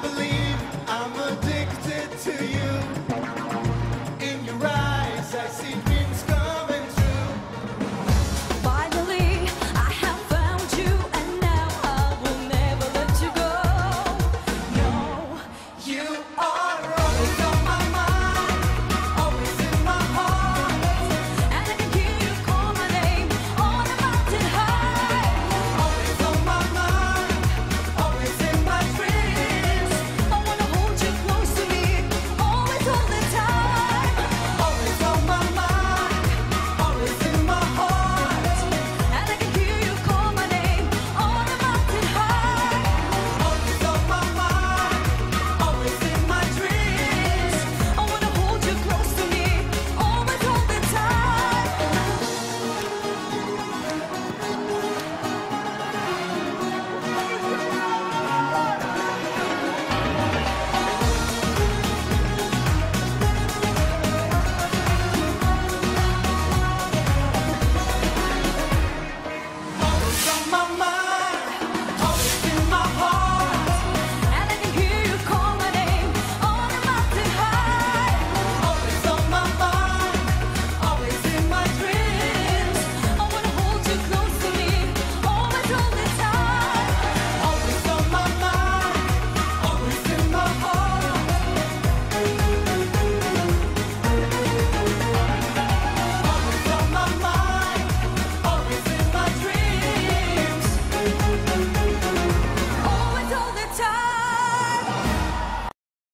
believe I'm addicted to you. In your eyes, I see.